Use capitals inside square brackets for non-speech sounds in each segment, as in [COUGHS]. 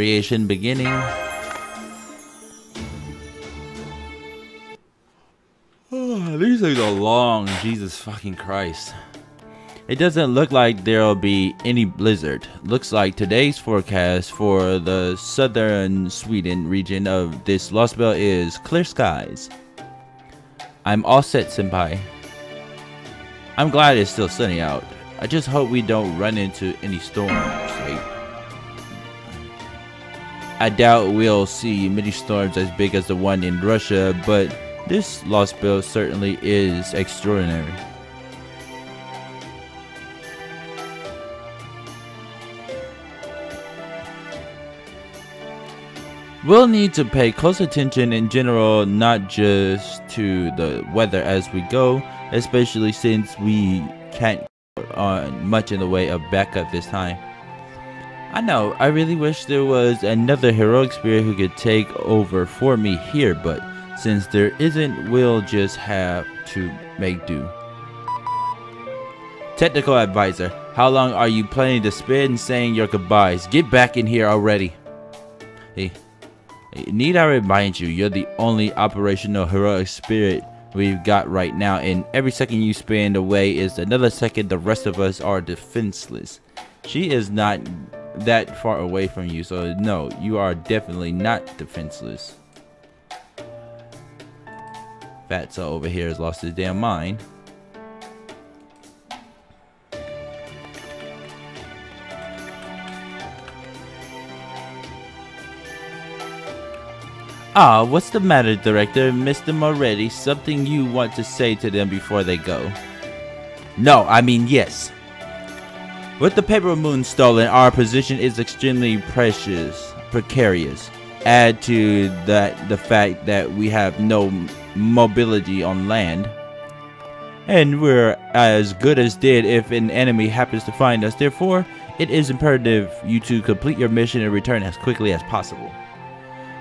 Creation beginning. Oh, these things are long. Jesus fucking Christ. It doesn't look like there'll be any blizzard. Looks like today's forecast for the southern Sweden region of this Lost Belt is clear skies. I'm all set, Senpai. I'm glad it's still sunny out. I just hope we don't run into any storms. I doubt we'll see many storms as big as the one in Russia, but this Lost Belt certainly is extraordinary. We'll need to pay close attention in general, not just to the weather as we go, especially since we can't on much in the way of backup this time. I know, I really wish there was another heroic spirit who could take over for me here, but since there isn't, we'll just have to make do. Technical advisor, how long are you planning to spend saying your goodbyes? Get back in here already. Hey, Need I remind you, you're the only operational heroic spirit we've got right now, and every second you spend away is another second the rest of us are defenseless. She is not that far away from you, so no, you are definitely not defenseless. Fatso over here has lost his damn mind. Ah, what's the matter, Director? Them already? Something you want to say to them before they go? No, I mean yes. With the paper moon stolen, our position is extremely precious, precarious. Add to that the fact that we have no mobility on land. And we're as good as dead if an enemy happens to find us. Therefore, it is imperative you to complete your mission and return as quickly as possible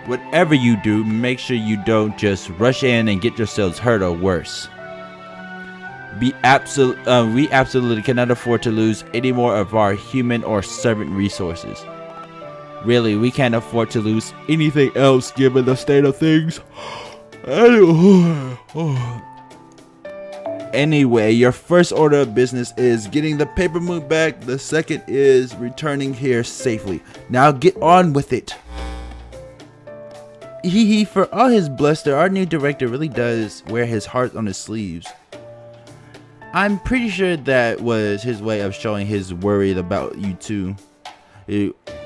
whatever you do, make sure you don't just rush in and get yourselves hurt or worse. Be absolute, uh, we absolutely cannot afford to lose any more of our human or servant resources. Really, we can't afford to lose anything else given the state of things. [SIGHS] Anyway, your first order of business is getting the paper moon back. The second is returning here safely. Now get on with it. He, he, for all his bluster, our new director really does wear his heart on his sleeves. I'm pretty sure that was his way of showing his worried about you too.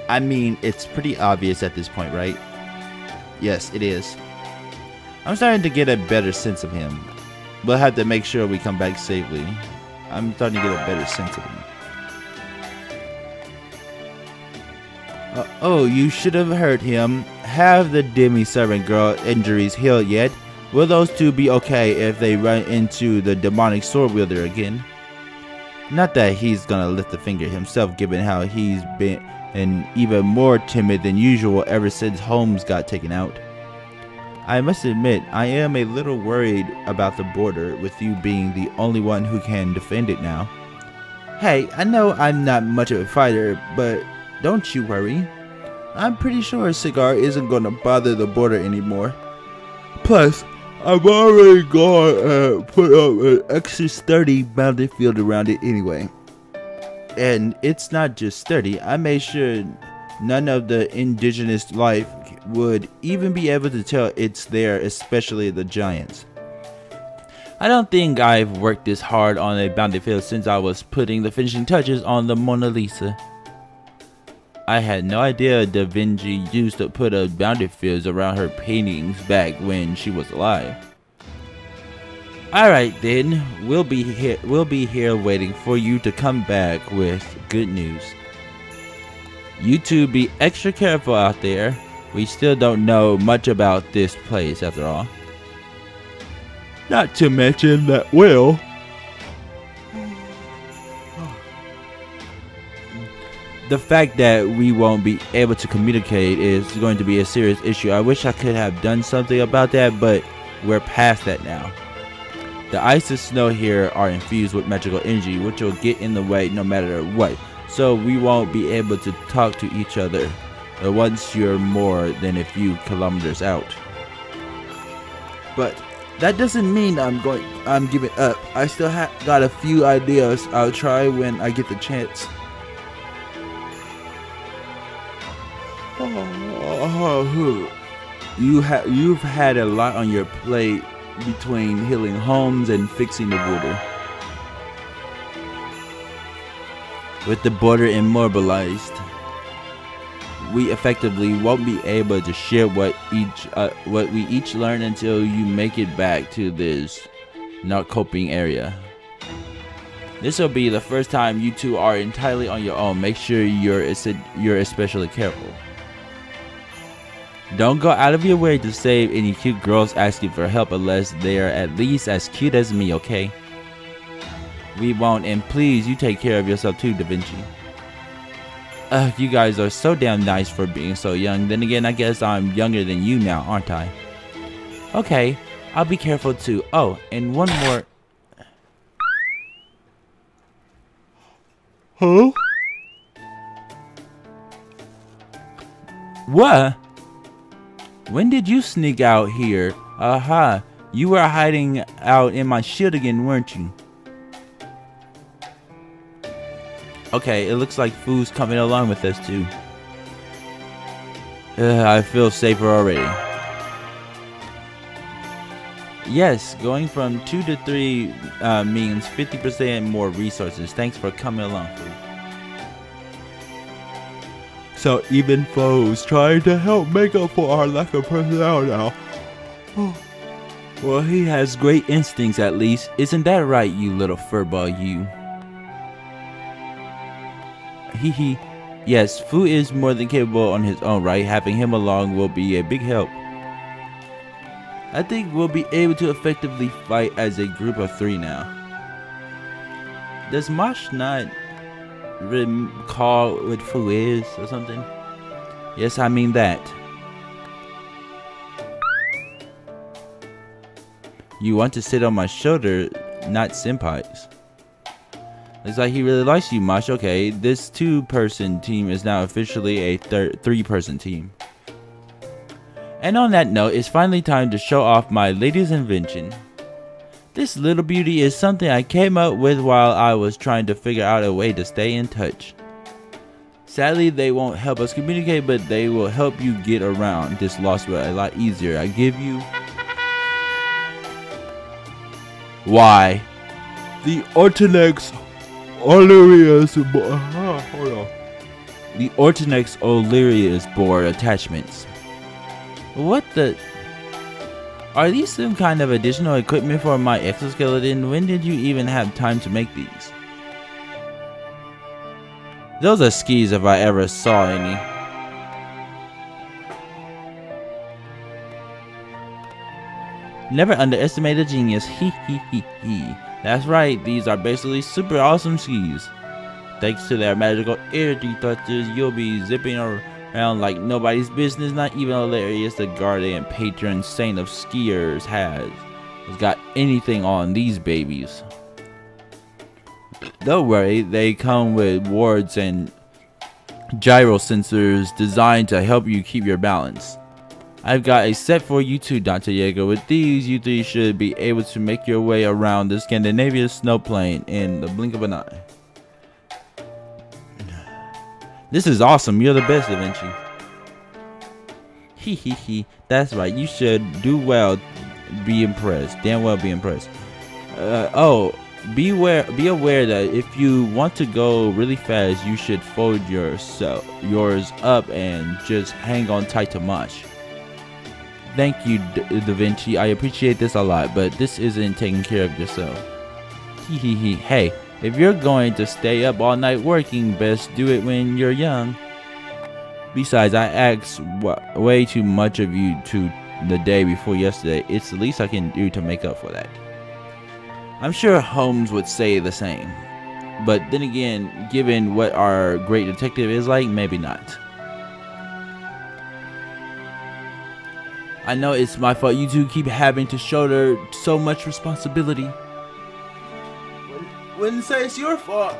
I mean, it's pretty obvious at this point, right? Yes, it is. I'm starting to get a better sense of him. We'll have to make sure we come back safely. I'm starting to get a better sense of him. Uh, oh, you should have heard him. Have the demi servant girl injuries healed yet? Will those two be okay if they run into the demonic sword wielder again? Not that he's gonna lift a finger himself given how he's been and even more timid than usual ever since Holmes got taken out. I must admit, I am a little worried about the border with you being the only one who can defend it now. Hey, I know I'm not much of a fighter, but don't you worry. I'm pretty sure a cigar isn't gonna bother the border anymore. Plus, I've already gone and uh, put up an extra sturdy boundary field around it anyway. And it's not just sturdy, I made sure none of the indigenous life would even be able to tell it's there, especially the giants. I don't think I've worked this hard on a boundary field since I was putting the finishing touches on the Mona Lisa. I had no idea Da Vinci used to put a boundary fields around her paintings back when she was alive. Alright then, we'll be here we'll be here waiting for you to come back with good news. You two be extra careful out there. We still don't know much about this place after all. Not to mention that Will the fact that we won't be able to communicate is going to be a serious issue. I wish I could have done something about that, but we're past that now. The ice and snow here are infused with magical energy, which will get in the way no matter what, so we won't be able to talk to each other uh, once you're more than a few kilometers out. But that doesn't mean I'm going. I'm giving up. I still have got a few ideas. I'll try when I get the chance. Oh, you have you've had a lot on your plate between healing Holmes and fixing the border. With the border immobilized, we effectively won't be able to share what each uh, what we each learn until you make it back to this not coping area. This will be the first time you two are entirely on your own. Make sure you're you're especially careful. Don't go out of your way to save any cute girls asking for help unless they're at least as cute as me, okay? We won't, and please, you take care of yourself too, Da Vinci. Ugh, you guys are so damn nice for being so young. Then again, I guess I'm younger than you now, aren't I? Okay, I'll be careful too. Oh, and one more. Huh? What? When did you sneak out here? Aha, you were hiding out in my shield again, weren't you? Okay, it looks like Fou's coming along with us too. Uh, I feel safer already. Yes, going from 2 to 3 uh, means 50% more resources. Thanks for coming along. So even Fou's trying to help make up for our lack of personnel now. [SIGHS] well, he has great instincts at least. Isn't that right, you little furball you? Hee. Yes, Fou is more than capable on his own, right? Having him along will be a big help. I think we'll be able to effectively fight as a group of three now. Does Mash not what Fou is or something? Yes, I mean that. You want to sit on my shoulder, not Senpai's. Looks like he really likes you, Mash. Okay, this two-person team is now officially a three-person team. And on that note, it's finally time to show off my latest invention. This little beauty is something I came up with while I was trying to figure out a way to stay in touch. Sadly, they won't help us communicate, but they will help you get around this lost world a lot easier. I give you... Why? The Ortinax Olerius... Uh. The Ortinax Olerius board attachments. What the... Are these some kind of additional equipment for my exoskeleton? When did you even have time to make these? Those are skis if I ever saw any. Never underestimate a genius. hee hee hee hee. That's right, these are basically super awesome skis. Thanks to their magical air detectors, you'll be zipping around around like nobody's business. Not even hilarious. The guardian patron saint of skiers has has got anything on these babies. Don't worry, they come with wards and gyro sensors designed to help you keep your balance. I've got a set for you too, Dante Diego. With these, you three should be able to make your way around the Scandinavian snow in the blink of an eye. This is awesome. You're the best, Da Vinci. Hee hee hee. That's right. You should do well. Be impressed. Damn well be impressed. Uh, oh, beware. Be aware that if you want to go really fast, you should fold yourself yours up and just hang on tight to Mash. Thank you, Da Vinci. I appreciate this a lot, but this isn't taking care of yourself. Hee hee hee. Hey, if you're going to stay up all night working, best do it when you're young. Besides, I asked way too much of you to the day before yesterday. It's the least I can do to make up for that. I'm sure Holmes would say the same. But then again, given what our great detective is like, maybe not. I know it's my fault you two keep having to shoulder so much responsibility. Wouldn't say it's your fault.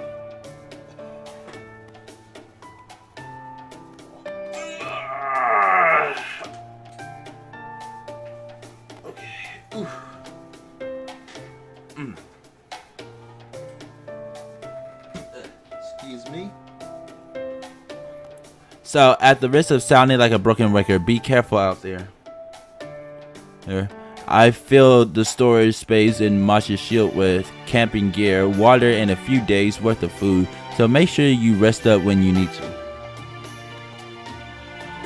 So, at the risk of sounding like a broken record, be careful out there. Here. I filled the storage space in Masha's shield with camping gear, water, and a few days worth of food, so make sure you rest up when you need to.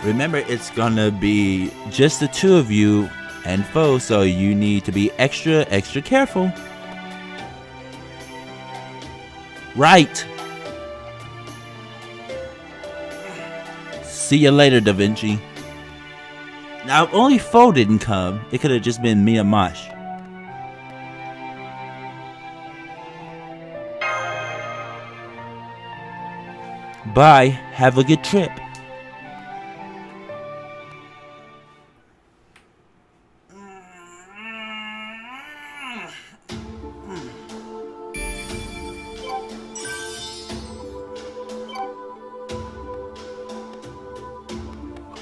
Remember, it's gonna be just the two of you and Fou, so you need to be extra, extra careful. Right. See you later, Da Vinci. Now, if only Fou didn't come, it could have just been me and Mash. Bye. Have a good trip.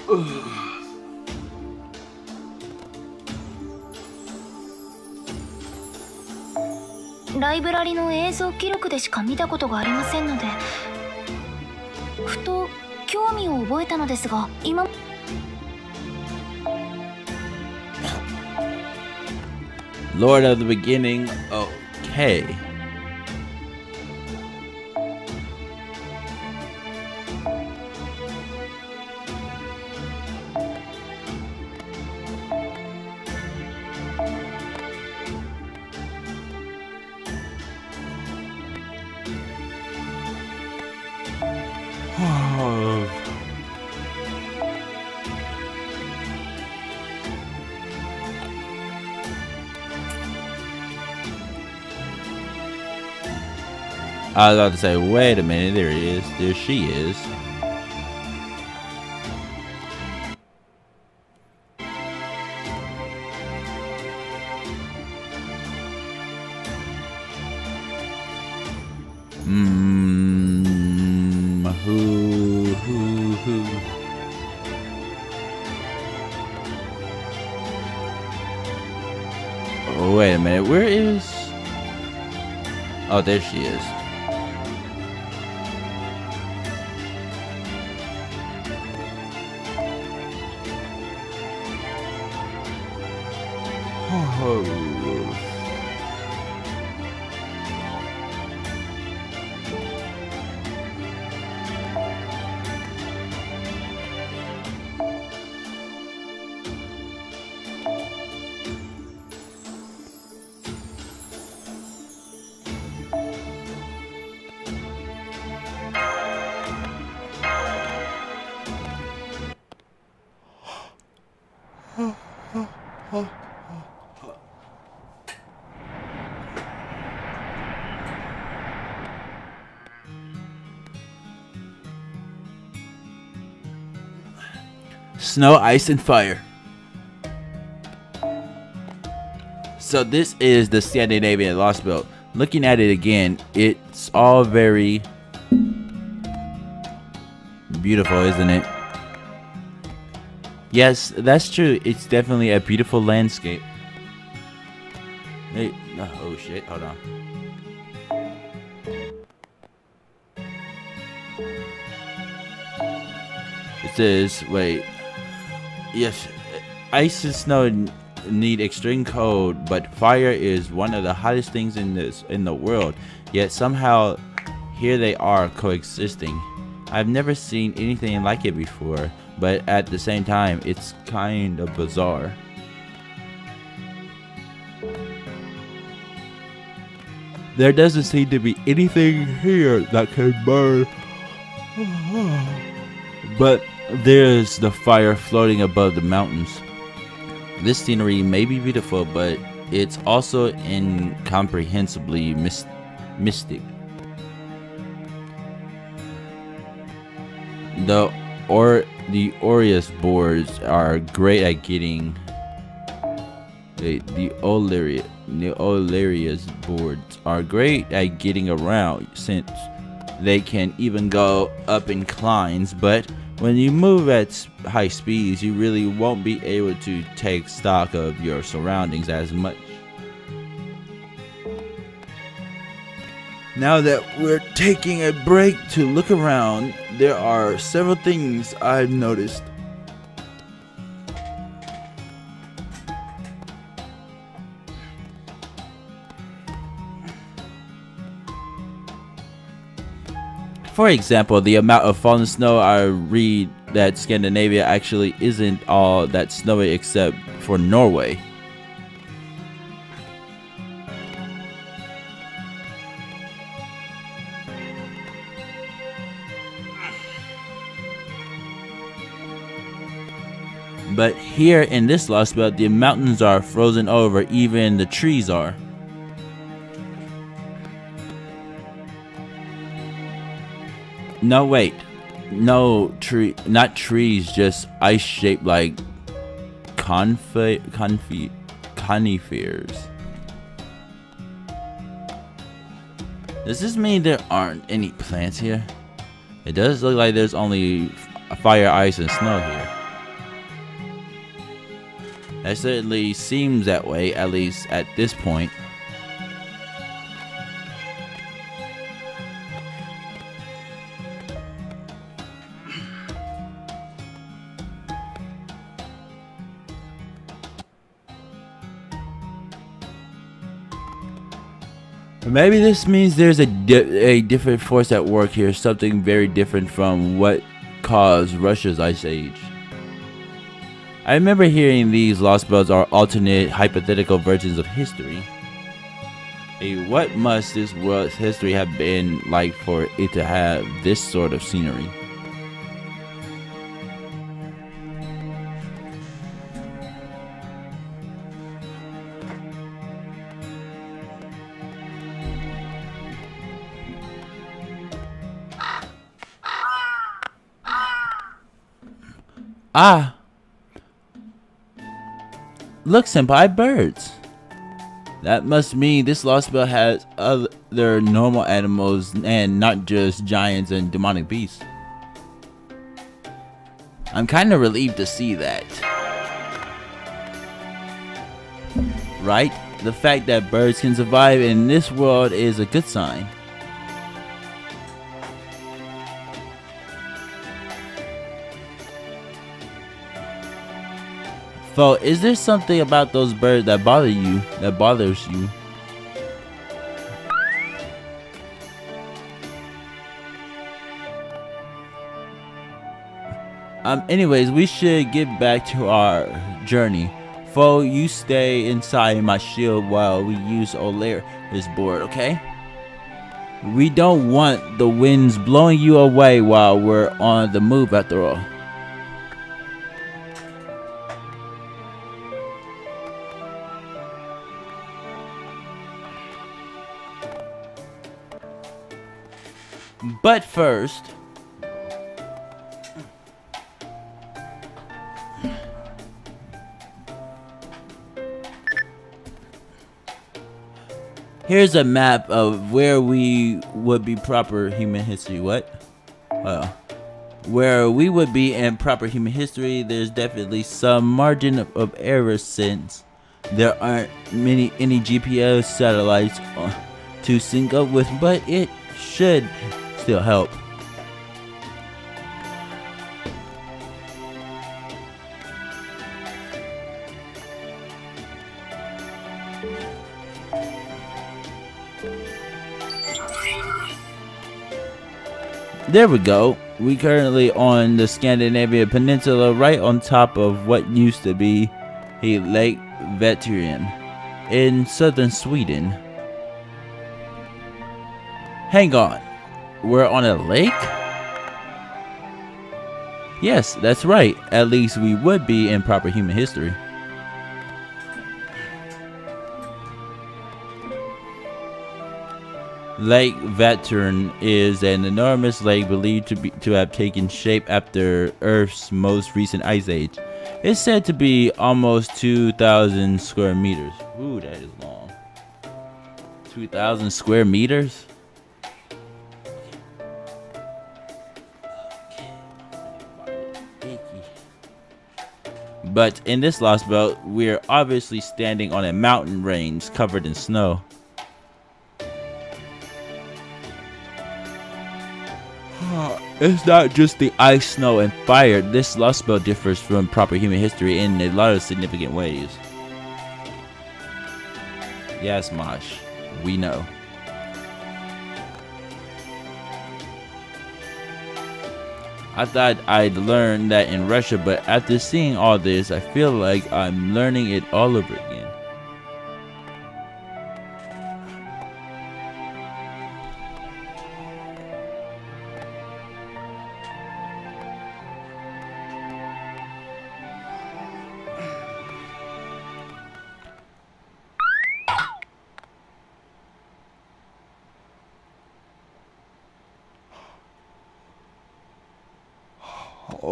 Ugh. ライブラリの映像記録でしか見たことがありませんのでふと興味を覚えたのですが今 Lord of the Beginning, okay. I was about to say, wait a minute, there he is. There she is. Mmm, wait a minute, where is... Oh, there she is. Snow, ice, and fire. So this is the Scandinavian Lost Belt. Looking at it again, it's all very beautiful, isn't it? Yes, that's true. It's definitely a beautiful landscape. Hey, oh shit, hold on. It says, wait, Yes, ice and snow need extreme cold, but fire is one of the hottest things in this in the world. Yet somehow here they are coexisting. I've never seen anything like it before, but at the same time, it's kind of bizarre. There doesn't seem to be anything here that can burn. [SIGHS] but there's the fire floating above the mountains. This scenery may be beautiful, but it's also incomprehensibly mis mystic. The or the Aureus boards are great at getting the the Oleria the boards are great at getting around since they can even go up inclines, but when you move at high speeds, you really won't be able to take stock of your surroundings as much. Now that we're taking a break to look around, there are several things I've noticed. For example, the amount of fallen snow I read that Scandinavia actually isn't all that snowy except for Norway. But here in this Lost Belt, the mountains are frozen over, even the trees are. No, wait. No tree, not trees, just ice shaped like confi, confi, conifers. Does this mean there aren't any plants here? It does look like there's only fire, ice, and snow here. That certainly seems that way, at least at this point. Maybe this means there's a, di a different force at work here, something very different from what caused Russia's Ice Age. I remember hearing these Lost Belts are alternate hypothetical versions of history. Hey, what must this world's history have been like for it to have this sort of scenery? Ah! Look, Senpai, birds! That must mean this Lost Belt has other normal animals and not just giants and demonic beasts. I'm kinda relieved to see that. Right? The fact that birds can survive in this world is a good sign. Fou, is there something about those birds that bother you, that bothers you? Um, anyways, we should get back to our journey. Fou, you stay inside my shield while we use Olair, his board, okay? We don't want the winds blowing you away while we're on the move after all. But first, here's a map of where we would be proper human history. What? Well, where we would be in proper human history, there's definitely some margin of, of error since there aren't many any GPS satellites uh, to sync up with, but it should still help. There we go. We currently on the Scandinavian Peninsula right on top of what used to be a Lake Vättern in southern Sweden. Hang on we're on a lake? Yes, that's right. At least we would be in proper human history. Lake Vättern is an enormous lake believed to be to have taken shape after Earth's most recent ice age. It's said to be almost 2,000 square meters. Ooh, that is long. 2,000 square meters? But in this Lost Belt, we're obviously standing on a mountain range covered in snow. [SIGHS] It's not just the ice, snow, and fire. This Lost Belt differs from proper human history in a lot of significant ways. Yes, Mash, we know. I thought I'd learn that in Russia, but after seeing all this, I feel like I'm learning it all over again.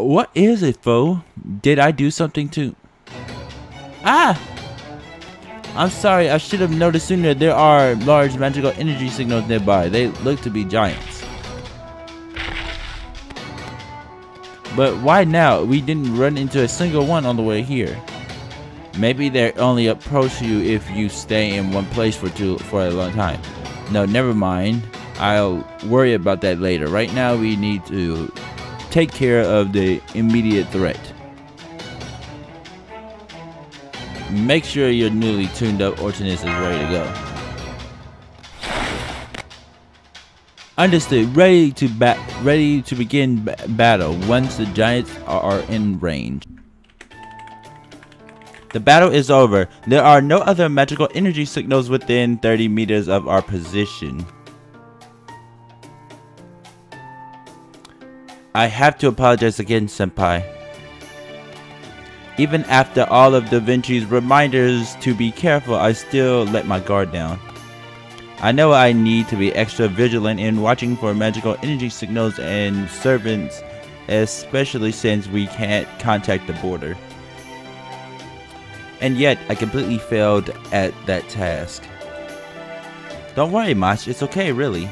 What is it, Fou? Did I do something to... Ah! I'm sorry, I should have noticed sooner there are large magical energy signals nearby. They look to be giants. But why now? We didn't run into a single one on the way here. Maybe they only approach you if you stay in one place for too for a long time. No, never mind. I'll worry about that later. Right now we need to take care of the immediate threat. Make sure your newly tuned up Ortinax is ready to go. Understood. Ready to bat. Ready to begin battle once the giants are in range. The battle is over. There are no other magical energy signals within 30 meters of our position. I have to apologize again, Senpai. Even after all of Da Vinci's reminders to be careful, I still let my guard down. I know I need to be extra vigilant in watching for magical energy signals and servants, especially since we can't contact the border. And yet, I completely failed at that task. Don't worry, Mash, it's okay, really.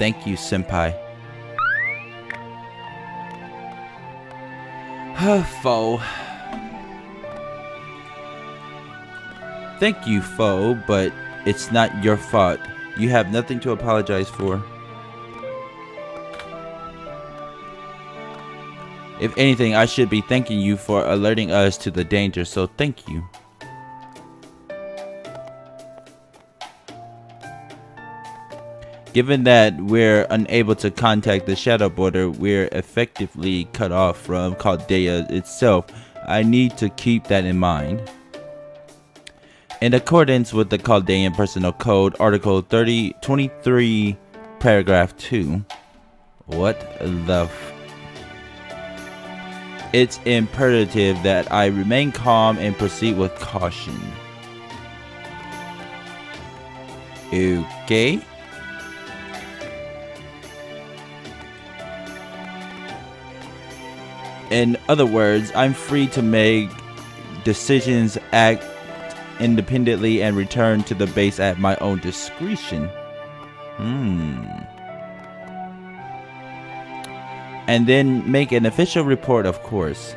Thank you, Senpai. Fou. Thank you, Fou, but it's not your fault. You have nothing to apologize for. If anything, I should be thanking you for alerting us to the danger, so thank you. Given that we're unable to contact the Shadow Border, we're effectively cut off from Chaldea itself. I need to keep that in mind. In accordance with the Chaldean Personal Code, Article 30, 23, Paragraph 2. What the It's imperative that I remain calm and proceed with caution. Okay. In other words, I'm free to make decisions, act independently, and return to the base at my own discretion. Hmm. And then make an official report, of course.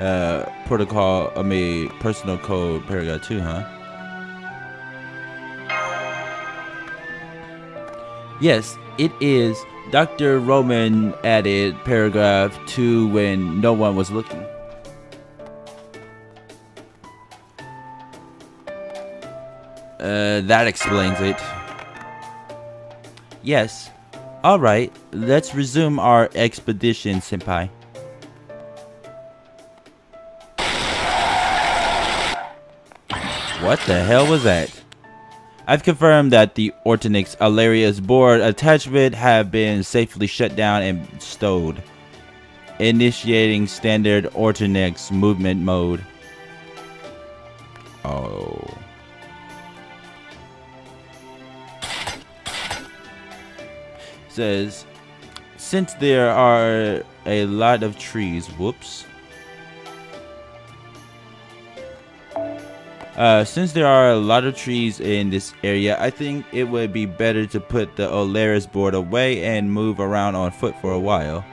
Uh, protocol, I mean, personal code, paragraph 2, huh? Yes, it is Dr. Roman added paragraph 2 when no one was looking. Uh, that explains it. Yes. Alright, let's resume our expedition, Senpai. What the hell was that? I've confirmed that the Ortinax Alarius board attachment have been safely shut down and stowed. Initiating standard Ortinax movement mode. Oh. Says, since there are a lot of trees, whoops. Uh, since there are a lot of trees in this area, I think it would be better to put the Olaris board away and move around on foot for a while.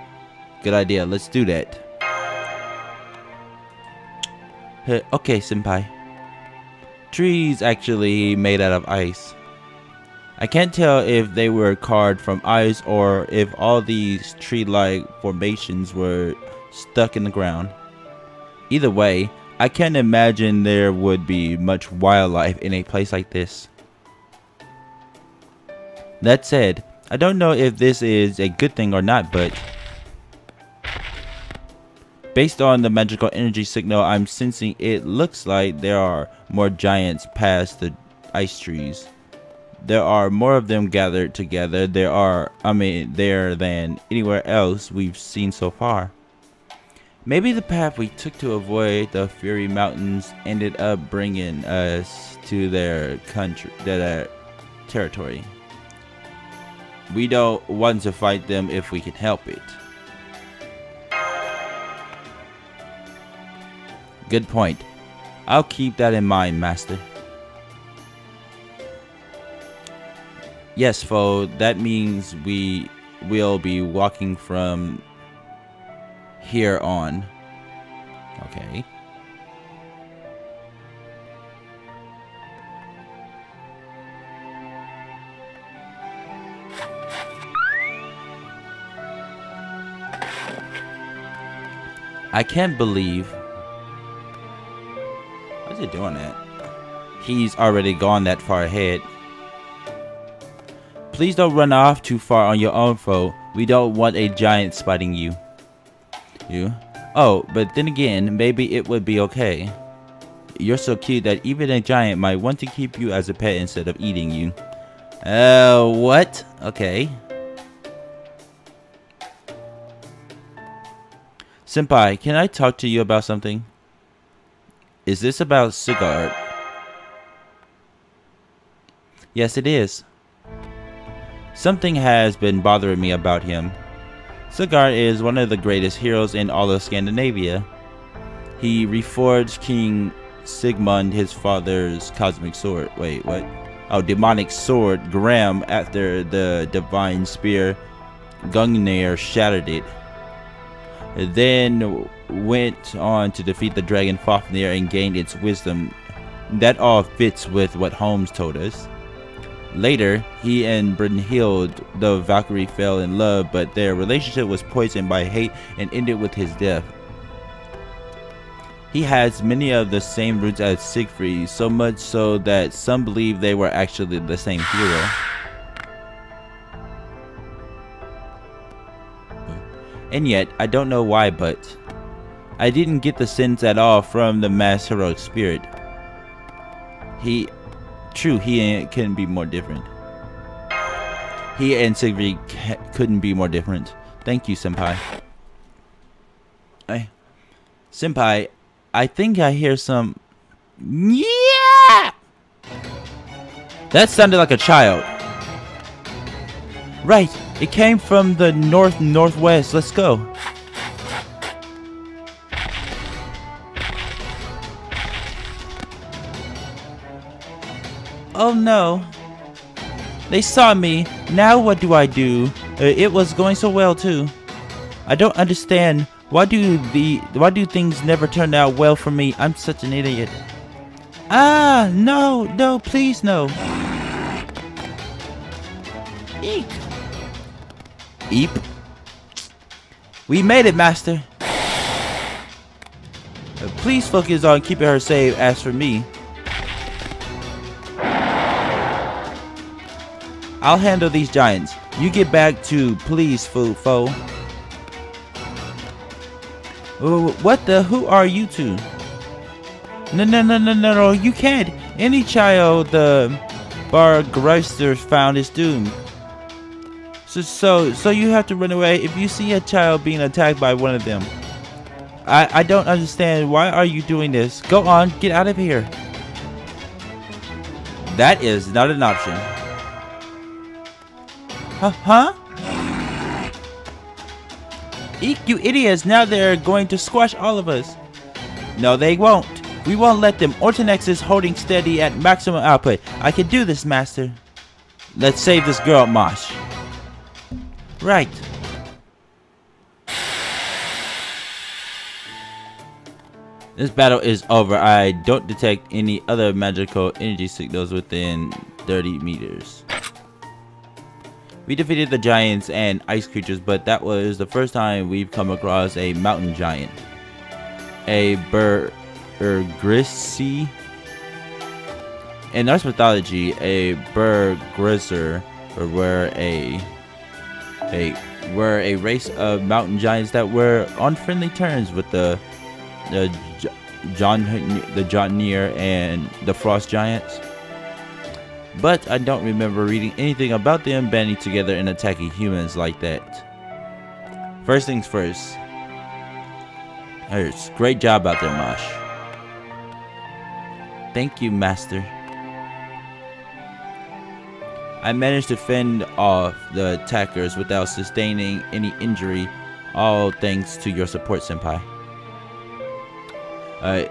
Good idea, let's do that. Okay, senpai. Trees actually made out of ice. I can't tell if they were carved from ice or if all these tree-like formations were stuck in the ground. Either way, I can't imagine there would be much wildlife in a place like this. That said, I don't know if this is a good thing or not, but based on the magical energy signal I'm sensing, it looks like there are more giants past the ice trees there are more of them gathered together. There are, I mean, there than anywhere else we've seen so far. Maybe the path we took to avoid the Fury Mountains ended up bringing us to their country, their territory. We don't want to fight them if we can help it. Good point. I'll keep that in mind, Master. Yes, Fou, that means we will be walking from here on. Okay. I can't believe... What's he doing that? He's already gone that far ahead. Please don't run off too far on your own, Fou. We don't want a giant spotting you. You? Oh, but then again, maybe it would be okay. You're so cute that even a giant might want to keep you as a pet instead of eating you. Uh, what? Okay. Senpai, can I talk to you about something? Is this about Sigurd? Yes, it is. Something has been bothering me about him. Sigurd is one of the greatest heroes in all of Scandinavia. He reforged King Sigmund his father's cosmic sword. Wait, what? Oh, demonic sword, Gram, after the divine spear, Gungnir shattered it. Then went on to defeat the dragon Fafnir and gained its wisdom. That all fits with what Holmes told us. Later, he and Brynhild, the Valkyrie, fell in love, but their relationship was poisoned by hate and ended with his death. He has many of the same roots as Siegfried, so much so that some believe they were actually the same hero. And yet, I don't know why, but I didn't get the sense at all from the mass heroic spirit. He True, he couldn't be more different. He and Siegfried couldn't be more different. Thank you, Senpai. I, Senpai, I think I hear some... Yeah! That sounded like a child. Right, it came from the north-northwest. Let's go. Oh no. They saw me. Now what do I do? Uh, it was going so well too. I don't understand. Why do the why do things never turn out well for me? I'm such an idiot. Ah, no, no, please no. Eek. Eep. We made it, Master. Uh, please focus on keeping her safe. As for me, I'll handle these giants. You get back to please, food Fou. Oh, what the? Who are you two? No, no, no, no, no, no. You can't. Any child the Bargreister found is doomed. So, so, so you have to run away if you see a child being attacked by one of them. I, I don't understand. Why are you doing this? Go on, get out of here. That is not an option. Huh? Eek, you idiots! Now they're going to squash all of us. No, they won't. We won't let them. Ortinax is holding steady at maximum output. I can do this, Master. Let's save this girl, Mash. Right. This battle is over. I don't detect any other magical energy signals within 30 meters. We defeated the giants and ice creatures, but that was the first time we've come across a mountain giant. A Bergrisi. In Norse mythology, a Bergrisar were a a were a race of mountain giants that were on friendly terms with the the John the Jotunir and the Frost Giants. But I don't remember reading anything about them banding together and attacking humans like that. First things first. Hurts. Great job out there, Mash. Thank you, Master. I managed to fend off the attackers without sustaining any injury, all thanks to your support, Senpai. Uh,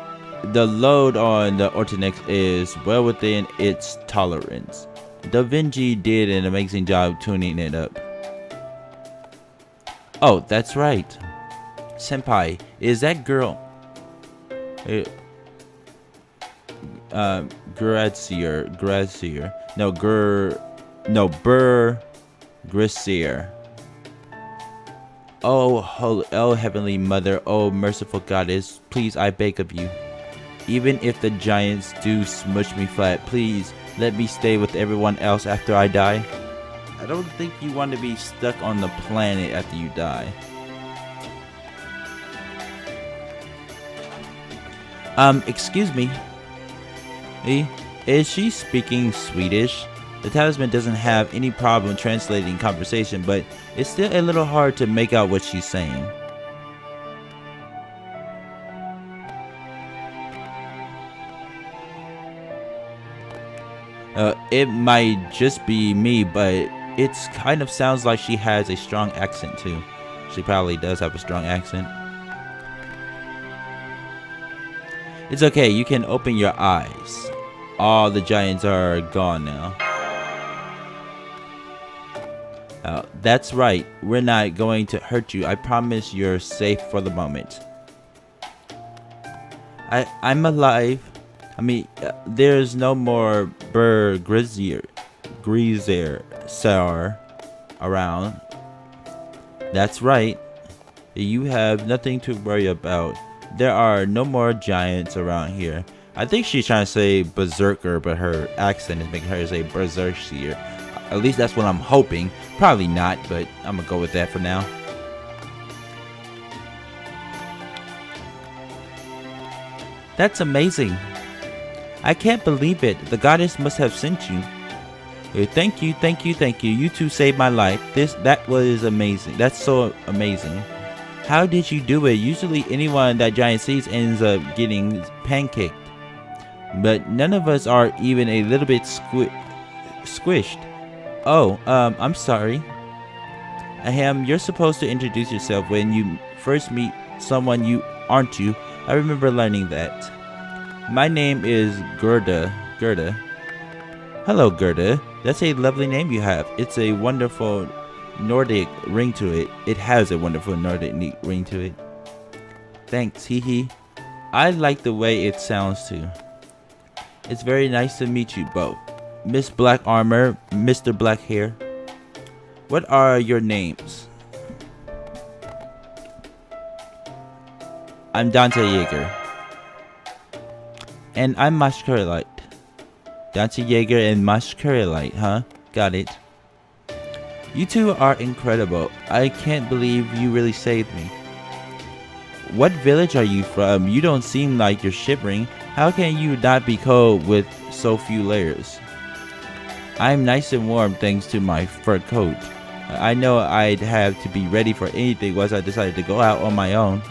the load on the Ortinax is well within its tolerance. Da Vinci did an amazing job tuning it up. Oh, that's right. Senpai, is that girl... Uh, uh Grazier, Grazier. No, Gur... No, Burr... Grissier. Oh, oh, Heavenly Mother, oh, merciful Goddess, please, I beg of you. Even if the giants do smush me flat, please, let me stay with everyone else after I die. I don't think you want to be stuck on the planet after you die. Um, excuse me. Is she speaking Swedish? The talisman doesn't have any problem translating conversation, but it's still a little hard to make out what she's saying. Uh, it might just be me, but it kind of sounds like she has a strong accent too. She probably does have a strong accent. It's okay, you can open your eyes. All the giants are gone now. Uh, that's right. We're not going to hurt you. I promise you're safe for the moment. I I'm alive. I mean, uh, there's no more Burr Grizier, Grizier Sar around. That's right. You have nothing to worry about. There are no more giants around here. I think she's trying to say berserker, but her accent is making her say berserker. At least that's what I'm hoping. Probably not, but I'm gonna go with that for now. That's amazing. I can't believe it. The goddess must have sent you. Thank you, thank you, thank you. You two saved my life. This that was amazing. That's so amazing. How did you do it? Usually anyone that giant sees ends up getting pancaked. But none of us are even a little bit squi squished. Oh, um, I'm sorry. Ahem, you're supposed to introduce yourself when you first meet someone you aren't you? I remember learning that. My name is Gerda. Gerda. Hello, Gerda. That's a lovely name you have. It's a wonderful Nordic ring to it. It has a wonderful Nordic ring to it. Thanks, hee hee. I like the way it sounds too. It's very nice to meet you both. Miss Black Armor, Mr. Black Hair. What are your names? I'm Dante Yeager. And I'm Curry Dante Jaeger and Curry huh? Got it. You two are incredible. I can't believe you really saved me. What village are you from? You don't seem like you're shivering. How can you not be cold with so few layers? I'm nice and warm thanks to my fur coat. I know I'd have to be ready for anything once I decided to go out on my own.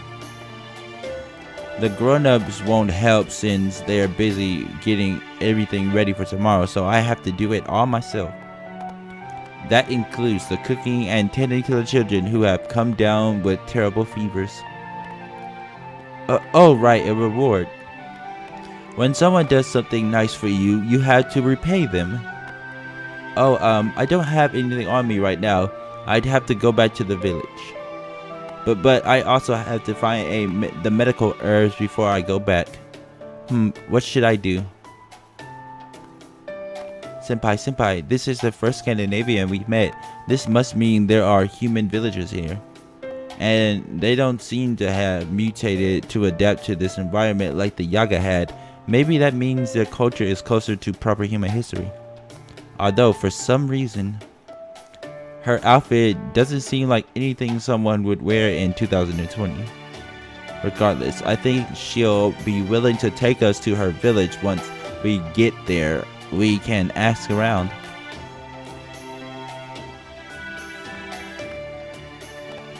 The grown-ups won't help since they're busy getting everything ready for tomorrow, so I have to do it all myself. That includes the cooking and tending to the children who have come down with terrible fevers. Uh, oh right, a reward. When someone does something nice for you, you have to repay them. Oh, um, I don't have anything on me right now. I'd have to go back to the village. But but I also have to find a the medical herbs before I go back. Hmm, what should I do? Senpai, senpai, this is the first Scandinavian we've met. This must mean there are human villagers here. And they don't seem to have mutated to adapt to this environment like the Yaga had. Maybe that means their culture is closer to proper human history. Although, for some reason, her outfit doesn't seem like anything someone would wear in 2020. Regardless, I think she'll be willing to take us to her village once we get there. We can ask around.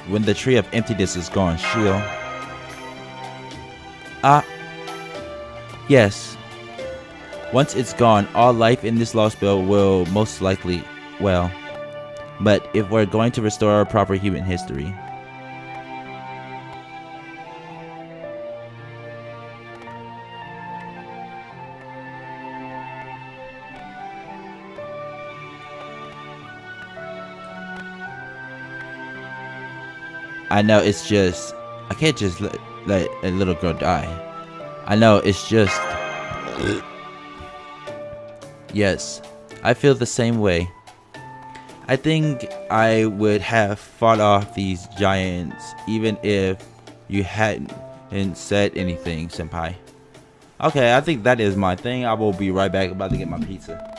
When the tree of emptiness is gone, she'll. Ah. Yes. Once it's gone, all life in this lost belt will most likely, well, but if we're going to restore our proper human history. I know it's just I can't just let, let a little girl die. I know it's just [COUGHS] Yes, I feel the same way. I think I would have fought off these giants even if you hadn't said anything, senpai. Okay, I think that is my thing. I will be right back about to get my pizza.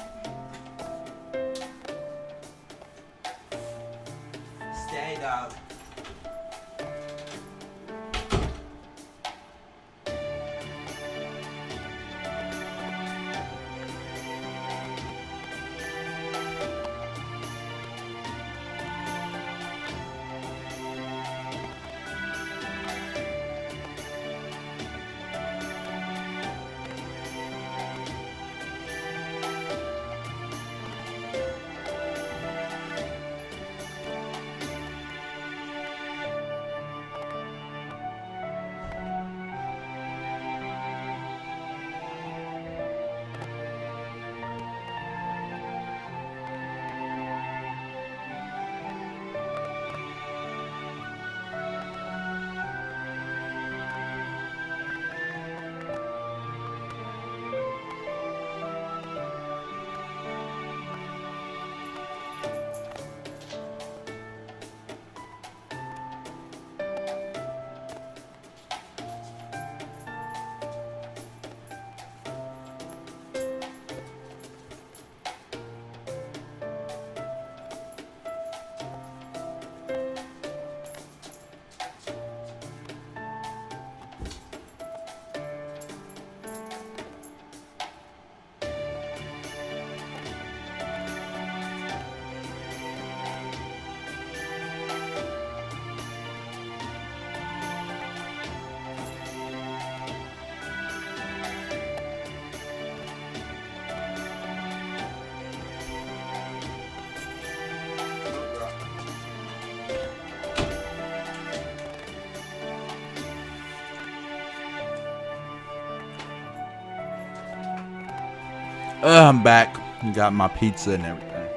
Uh, I'm back. Got my pizza and everything.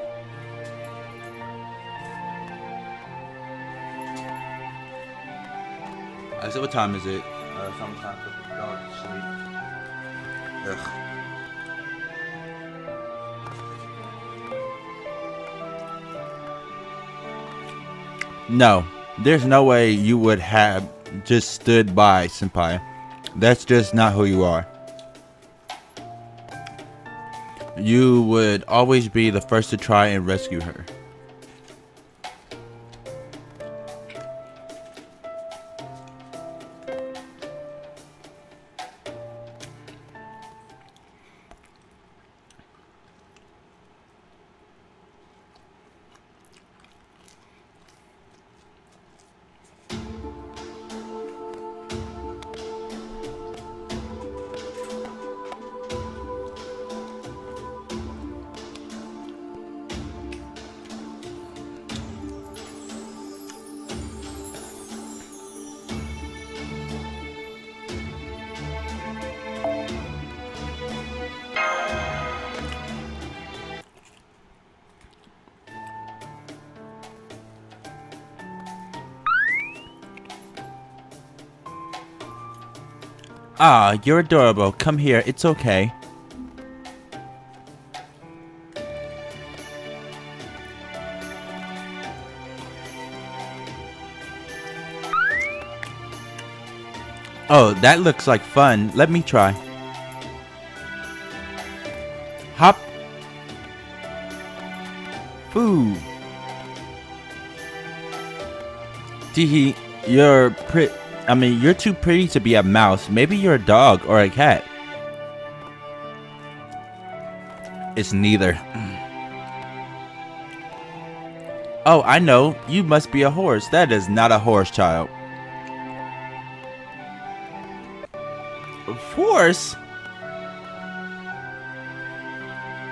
I said, what time is it? Uh, sometime for the dog to sleep. Ugh. No, there's no way you would have just stood by Senpai. That's just not who you are. You would always be the first to try and rescue her. Ah, you're adorable. Come here. It's okay. Oh, that looks like fun. Let me try. Hop. Fou. Teehee, you're pretty. I mean, you're too pretty to be a mouse. Maybe you're a dog or a cat. It's neither. [CLEARS THROAT] Oh, I know. You must be a horse. That is not a horse, child. Horse?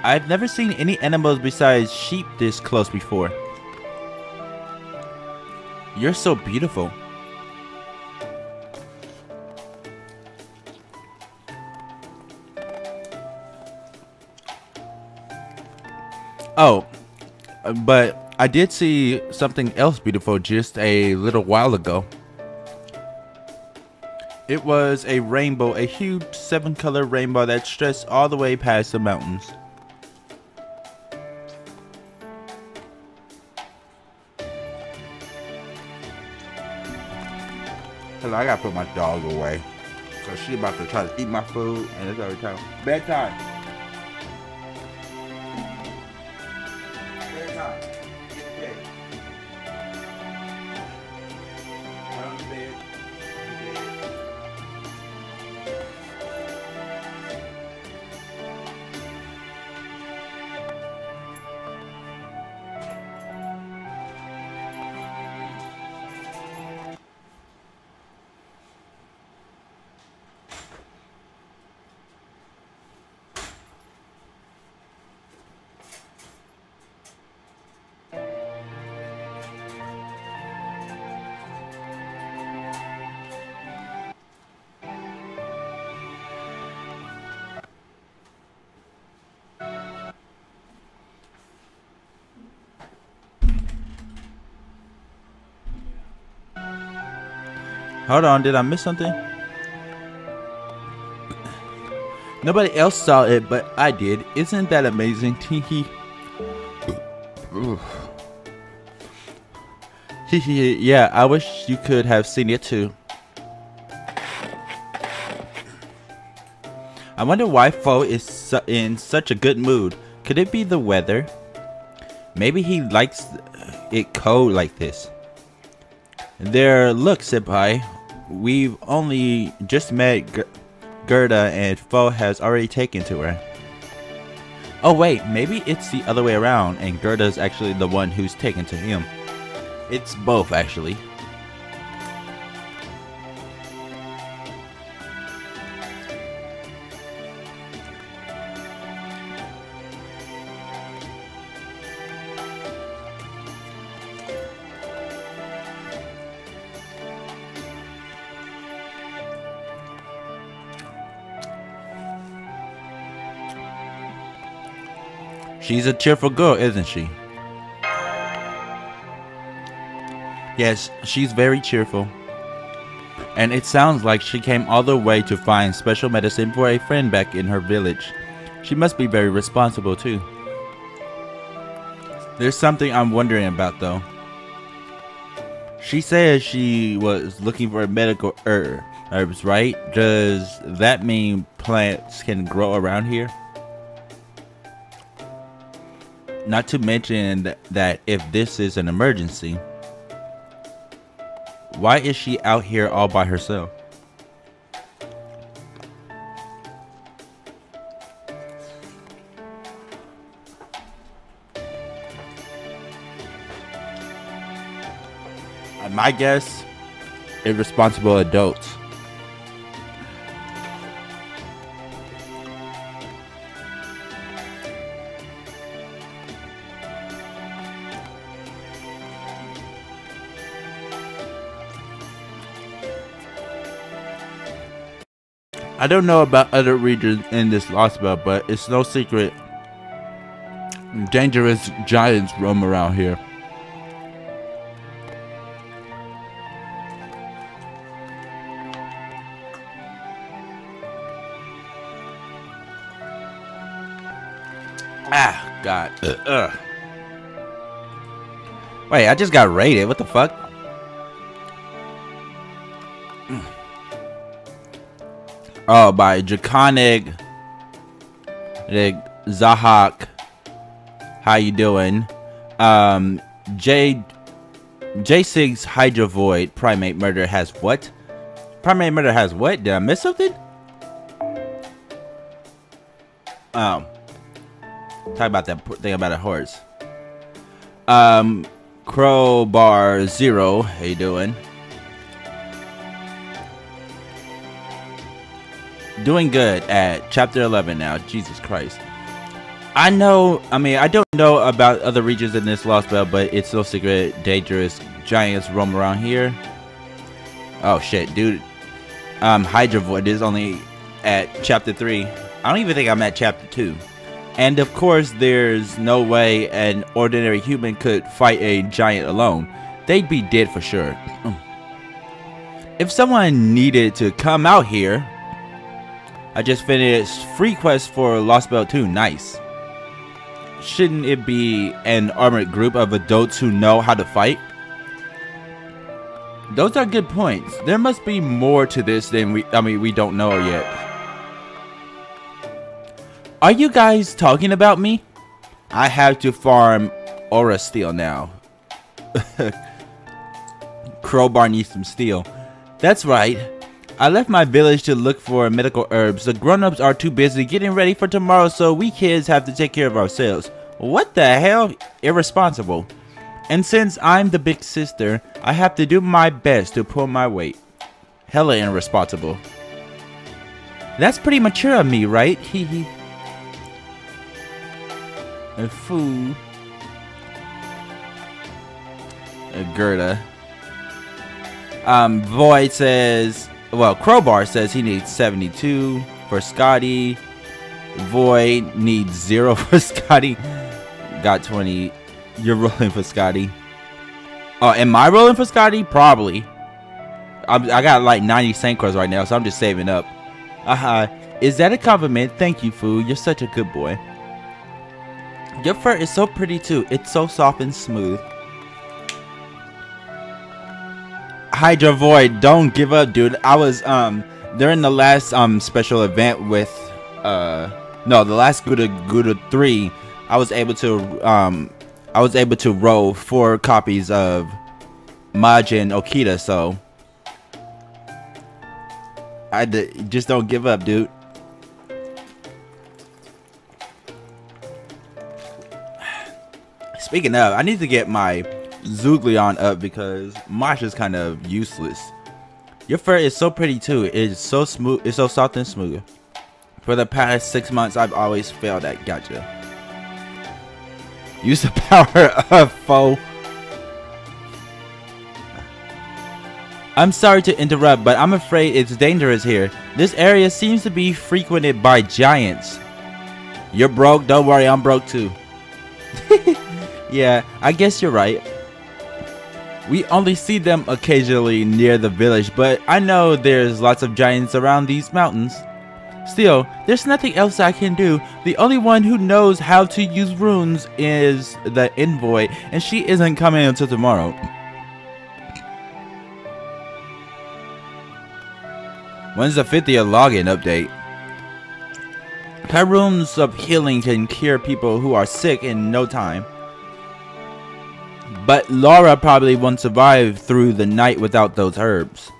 I've never seen any animals besides sheep this close before. You're so beautiful. But I did see something else beautiful just a little while ago. It was a rainbow, a huge seven color rainbow that stretched all the way past the mountains. Cause I gotta put my dog away. Cause she about to try to eat my food and it's already time. Bedtime. Bedtime. Hold on, did I miss something? Nobody else saw it, but I did. Isn't that amazing? Teehee. Hehe, yeah, I wish you could have seen it too. I wonder why Fou is su in such a good mood. Could it be the weather? Maybe he likes it cold like this. There, look, Senpai. We've only just met Gerda and Fou has already taken to her. Oh wait, maybe it's the other way around and Gerda's actually the one who's taken to him. It's both actually. She's a cheerful girl, isn't she? Yes, she's very cheerful. And it sounds like she came all the way to find special medicine for a friend back in her village. She must be very responsible too. There's something I'm wondering about though. She says she was looking for medical herb, herbs, right? Does that mean plants can grow around here? Not to mention that if this is an emergency, why is she out here all by herself? My guess, irresponsible adults. I don't know about other regions in this Lost Belt, but it's no secret dangerous giants roam around here. Ah, God. Uh. Ugh. Wait, I just got raided. What the fuck? Mm. Oh, by like Zahak. How you doing? Um, J J6 Hydra Void Primate Murder has what? Primate Murder has what? Did I miss something? Um, talk about that thing about a horse. Um, Crowbar Zero, how you doing? Doing good at chapter 11 now. Jesus Christ. I know, I mean, I don't know about other regions in this Lost Belt, but it's no secret dangerous giants roam around here. Oh shit, dude. Um, Hydra Void is only at chapter 3. I don't even think I'm at chapter 2. And of course, there's no way an ordinary human could fight a giant alone. They'd be dead for sure. [CLEARS THROAT] If someone needed to come out here, I just finished free quest for Lost Belt 2. Nice. Shouldn't it be an armored group of adults who know how to fight? Those are good points. There must be more to this than we I mean we don't know yet. Are you guys talking about me? I have to farm aurora steel now. [LAUGHS] Crowbar needs some steel. That's right. I left my village to look for medical herbs. The grown-ups are too busy getting ready for tomorrow, so we kids have to take care of ourselves. What the hell? Irresponsible. And since I'm the big sister, I have to do my best to pull my weight. Hella irresponsible. That's pretty mature of me, right? [LAUGHS] Hee hee. A fool. A Gerda. Um, Void says, well, Crowbar says he needs 72 for Skadi. Void needs zero [LAUGHS] for Skadi. Got 20. You're rolling for Skadi. Oh, am I rolling for Skadi? Probably. I'm, I got like 90 Sankors right now, so I'm just saving up. Uh huh. Is that a compliment? Thank you, Fou. You're such a good boy. Your fur is so pretty too. It's so soft and smooth. Hydra Void, don't give up, dude. I was um during the last um special event with uh no the last Gouda Gouda three, I was able to um I was able to roll four copies of Majin Okita, so I just don't give up, dude. [SIGHS] Speaking of, I need to get my Zhuge Liang up because Mash is kind of useless. Your fur is so pretty too. It's so smooth. It's so soft and smooth. For the past six months, I've always failed at gacha. Use the [LAUGHS] power of Fou. I'm sorry to interrupt, but I'm afraid it's dangerous here. This area seems to be frequented by giants. You're broke? Don't worry, I'm broke too. [LAUGHS] yeah, I guess you're right. We only see them occasionally near the village, but I know there's lots of giants around these mountains. Still, there's nothing else I can do. The only one who knows how to use runes is the envoy, and she isn't coming until tomorrow. When's the 50th login update? Her runes of healing can cure people who are sick in no time. But Laura probably won't survive through the night without those herbs.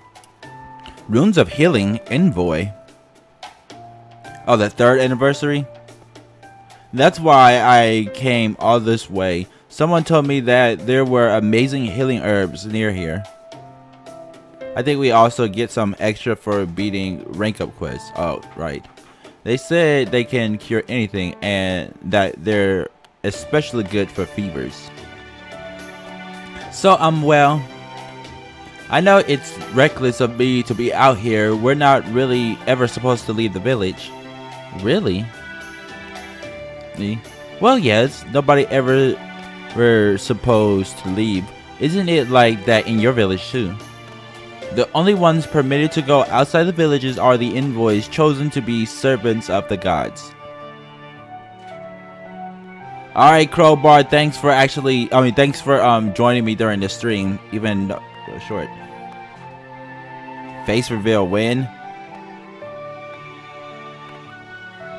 Runes of Healing Envoy. Oh, the third anniversary? That's why I came all this way. Someone told me that there were amazing healing herbs near here. I think we also get some extra for beating rank up quests. Oh, right. They said they can cure anything and that they're especially good for fevers. So, um, well, I know it's reckless of me to be out here. We're not really ever supposed to leave the village. Really? Me? Well, yes, nobody ever were supposed to leave. Isn't it like that in your village too? The only ones permitted to go outside the villages are the envoys chosen to be servants of the gods. All right, Crowbar. Thanks for actually. I mean, thanks for um joining me during the stream, even short. Face reveal win.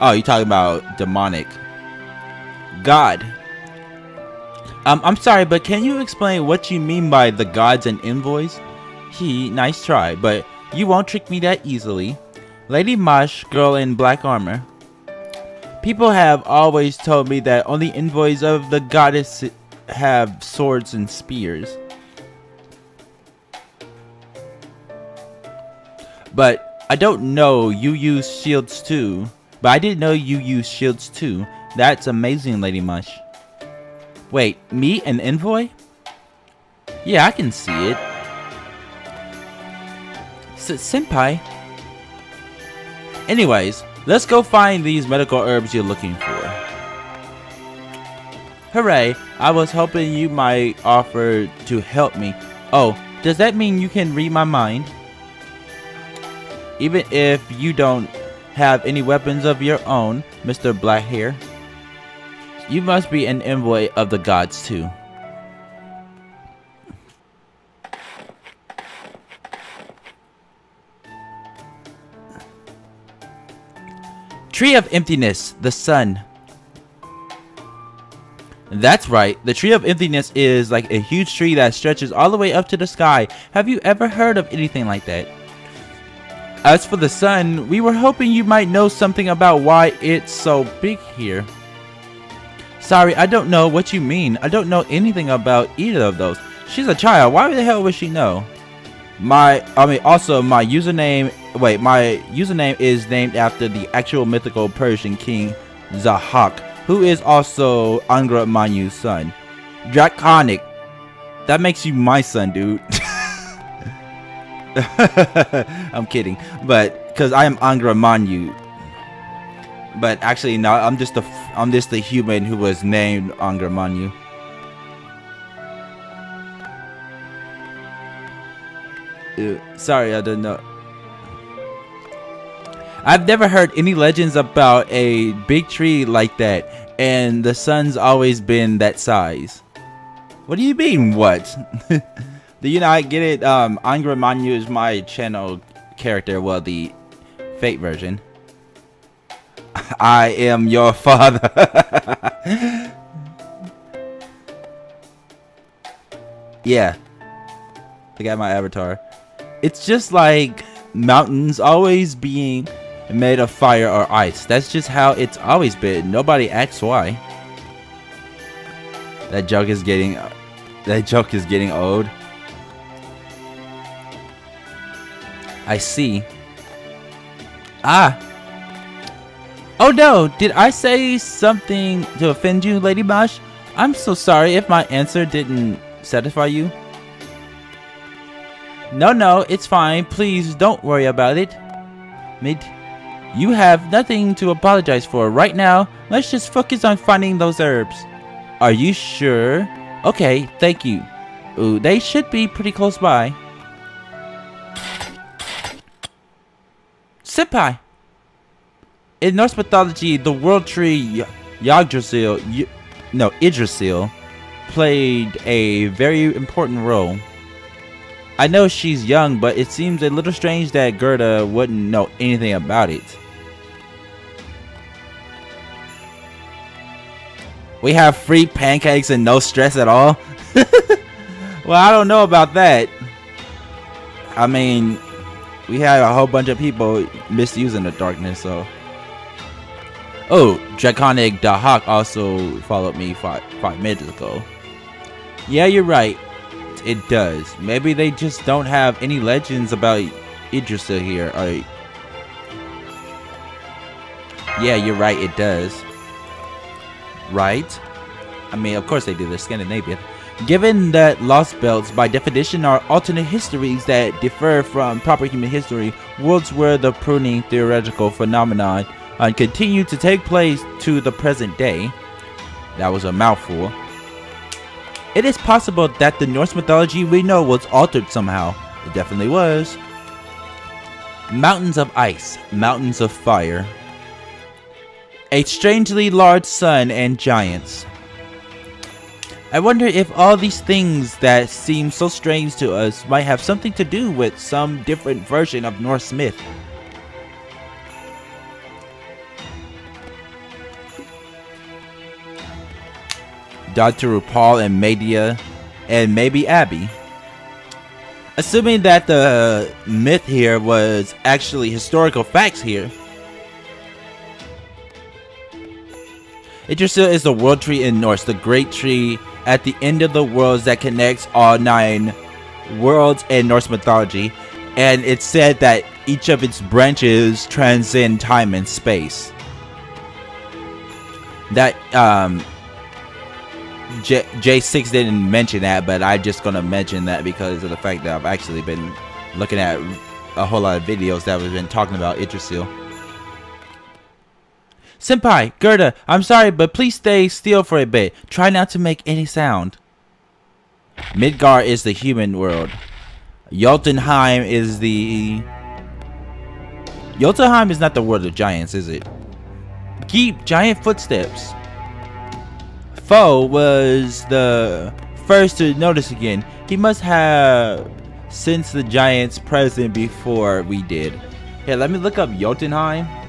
Oh, you talking about demonic? God. Um, I'm sorry, but can you explain what you mean by the gods and envoys? He, nice try, but you won't trick me that easily. Lady Mash, girl in black armor. People have always told me that only envoys of the goddess have swords and spears. But I don't know you use shields too. But I didn't know you use shields too. That's amazing, Lady Mash. Wait, me an envoy? Yeah, I can see it. S senpai. Anyways, let's go find these medical herbs you're looking for. Hooray, I was hoping you might offer to help me. Oh, does that mean you can read my mind? Even if you don't have any weapons of your own, Mr. Blackhair, you must be an envoy of the gods too. Tree of Emptiness, the sun. That's right, the Tree of Emptiness is like a huge tree that stretches all the way up to the sky. Have you ever heard of anything like that? As for the sun, we were hoping you might know something about why it's so big here. Sorry, I don't know what you mean. I don't know anything about either of those. She's a child. Why the hell would she know? My, I mean, also my username, wait, my username is named after the actual mythical Persian king Zahak, who is also Angra Mainyu's son. Draconic. That makes you my son, dude. [LAUGHS] I'm kidding, but because I am Angra Mainyu. But actually, no, I'm just the I'm just the human who was named Angra Mainyu. Uh, sorry, I don't know. I've never heard any legends about a big tree like that, and the sun's always been that size. What do you mean, what? [LAUGHS] Do you not get it? Um, Angra Mainyu is my channel character, well, the Fate version. [LAUGHS] I am your father. [LAUGHS] yeah. I got my avatar. It's just like mountains always being made of fire or ice. That's just how it's always been. Nobody asks why. That joke is getting that joke is getting old. I see. Ah. Oh no, did I say something to offend you, Lady Mash? I'm so sorry if my answer didn't satisfy you. No, no, it's fine. Please don't worry about it. Mid, you have nothing to apologize for. Right now, let's just focus on finding those herbs. Are you sure? Okay, thank you. Ooh, they should be pretty close by. Senpai! In Norse mythology, the world tree Yggdrasil, y no, Yggdrasil, played a very important role. I know she's young, but it seems a little strange that Gerda wouldn't know anything about it. We have free pancakes and no stress at all? [LAUGHS] well, I don't know about that. I mean, we had a whole bunch of people misusing the darkness, so. Oh, Draconic Hawk also followed me five, five minutes ago. Yeah, you're right. It does. Maybe they just don't have any legends about Yggdrasil here. Or... Yeah, you're right. It does. Right? I mean, of course they do. They're Scandinavian. Given that lost belts, by definition, are alternate histories that differ from proper human history, worlds where the pruning theoretical phenomenon uh, continue to take place to the present day. That was a mouthful. It is possible that the Norse mythology we know was altered somehow. It definitely was. Mountains of ice, mountains of fire. A strangely large sun and giants. I wonder if all these things that seem so strange to us might have something to do with some different version of Norse myth. Dr. Paul and Medea, and maybe Abby. Assuming that the myth here was actually historical facts here. Yggdrasil is the world tree in Norse, the great tree at the end of the worlds that connects all nine worlds in Norse mythology. And it's said that each of its branches transcend time and space. That um, J J6 didn't mention that, but I'm just gonna mention that because of the fact that I've actually been looking at a whole lot of videos that we've been talking about Yggdrasil. Senpai, Gerda, I'm sorry, but please stay still for a bit. Try not to make any sound. Midgar is the human world. Jotunheim is the... Jotunheim is not the world of giants, is it? Keep giant footsteps. Fou was the first to notice again. He must have sensed the giants present before we did. Here, let me look up Jotunheim.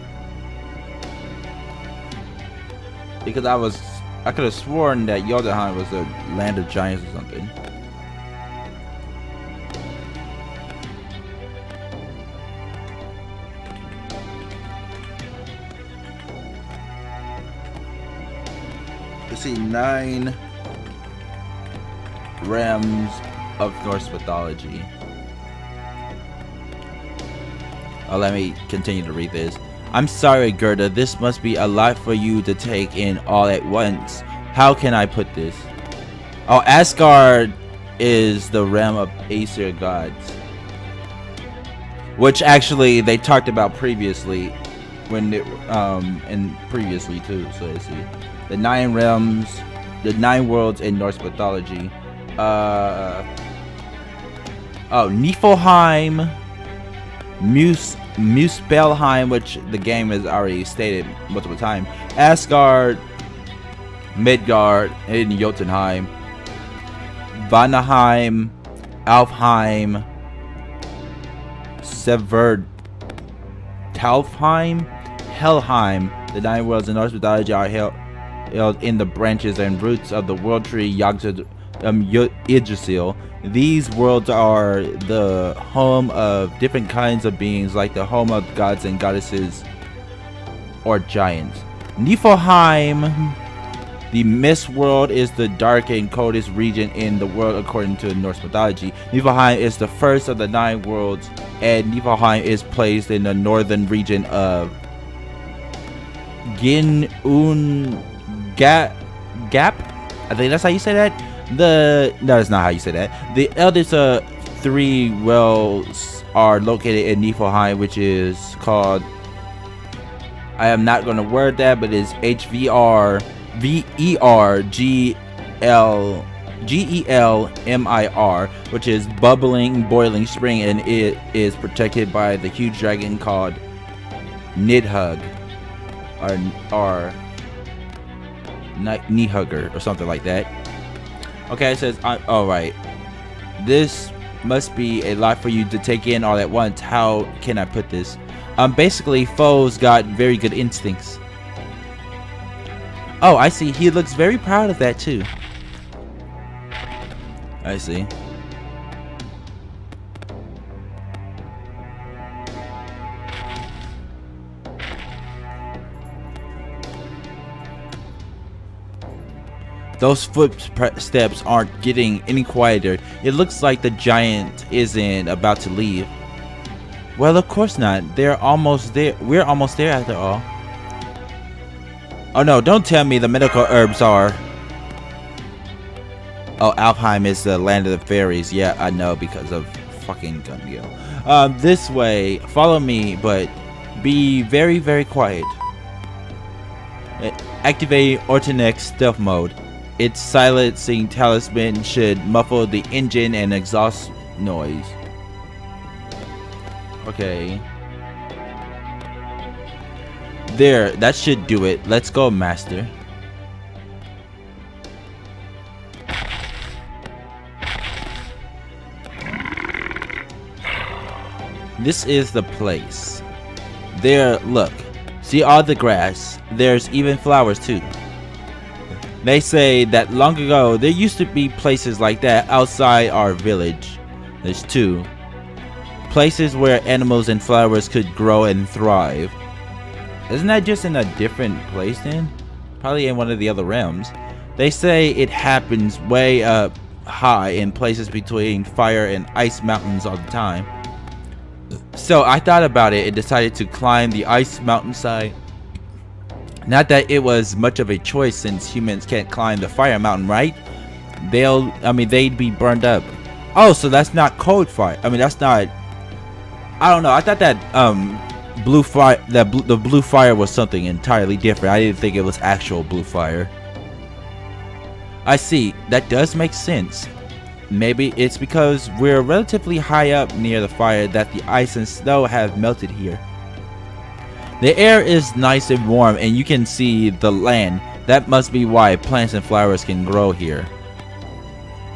Because I was, I could have sworn that Jotunheim was the land of giants or something. Let's see, nine realms of Norse mythology. Oh, let me continue to read this. I'm sorry, Gerda. This must be a lot for you to take in all at once. How can I put this? Oh, Asgard is the realm of Aesir gods. Which actually they talked about previously when it, um and previously too. So let's see. The nine realms, the nine worlds in Norse mythology. Uh Oh, Niflheim, Muse Muspelheim, which the game has already stated multiple times, Asgard, Midgard, and Jotunheim, Vanaheim, Alfheim, Severed, Talfheim, Helheim. The nine worlds in Norse mythology are held, in the branches and roots of the world tree Yggdrasil. Um. These worlds are the home of different kinds of beings, like the home of gods and goddesses or giants. Niflheim, the mist world, is the dark and coldest region in the world according to Norse mythology. Niflheim is the first of the nine worlds, and Niflheim is placed in the northern region of Gin. Gap? I think that's how you say that the no, that's not how you say that. The eldest uh three wells are located in Niflheim, which is called. I am not going to word that, but it's H V R V E R G L G E L M I R, which is bubbling, boiling spring, and it is protected by the huge dragon called Nidhugg, or or Nihugger, or something like that. Okay, it says, all right. This must be a lot for you to take in all at once. How can I put this? Um, basically, Fou's got very good instincts. Oh, I see. He looks very proud of that too. I see. Those footsteps aren't getting any quieter. It looks like the giant isn't about to leave. Well, of course not. They're almost there. We're almost there after all. Oh no, don't tell me the medical herbs are... Oh, Alfheim is the land of the fairies. Yeah, I know because of fucking Gungo. Um, this way. Follow me, but be very, very quiet. Activate Ortinax stealth mode. Its silencing talisman should muffle the engine and exhaust noise. Okay. There, that should do it. Let's go, master. This is the place. There, look. See all the grass. There's even flowers too. They say that long ago there used to be places like that outside our village. There's two. Places where animals and flowers could grow and thrive. Isn't that just in a different place then? Probably in one of the other realms. They say it happens way up high in places between fire and ice mountains all the time. So I thought about it and decided to climb the ice mountainside. Not that it was much of a choice since humans can't climb the fire mountain, right? They'll, I mean, they'd be burned up. Oh, so that's not cold fire. I mean, that's not. I don't know. I thought that um, blue fire, that bl the blue fire was something entirely different. I didn't think it was actual blue fire. I see. That does make sense. Maybe it's because we're relatively high up near the fire that the ice and snow have melted here. The air is nice and warm and you can see the land. That must be why plants and flowers can grow here.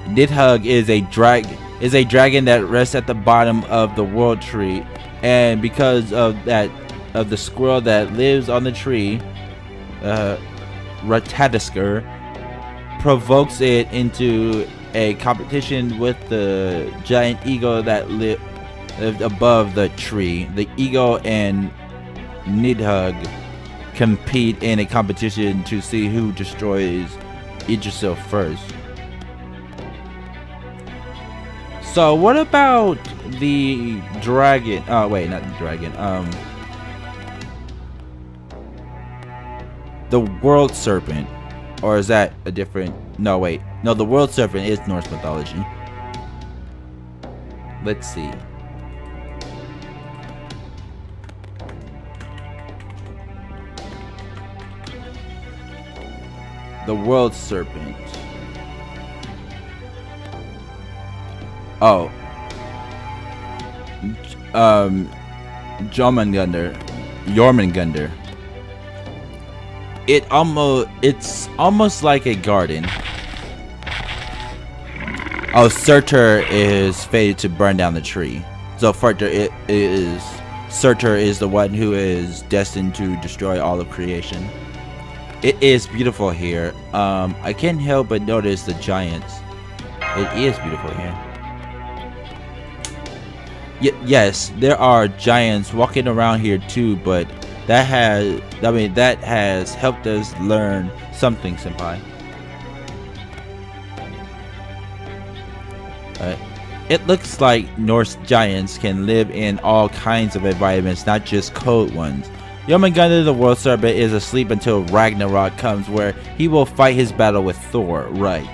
Nidhugg is a drag is a dragon that rests at the bottom of the world tree and because of that of the squirrel that lives on the tree uh provokes it into a competition with the giant eagle that lived above the tree. The eagle and Nidhugg compete in a competition to see who destroys Yggdrasil first. So what about the dragon? Oh wait, not the dragon. Um, the world serpent, or is that a different? No, wait. No, the world serpent is Norse mythology. Let's see. The world serpent. Oh. Um Jormungandr. Jormungandr. It almost it's almost like a garden. Oh, Surtur is fated to burn down the tree. So Surtur it is Surtur is the one who is destined to destroy all of creation. It is beautiful here. Um, I can't help but notice the giants. It is beautiful here. Y yes, there are giants walking around here too, but that has, I mean, that has helped us learn something, senpai. It looks like Norse giants can live in all kinds of environments, not just cold ones. Jormungandr the World Serpent is asleep until Ragnarok comes where he will fight his battle with Thor, right.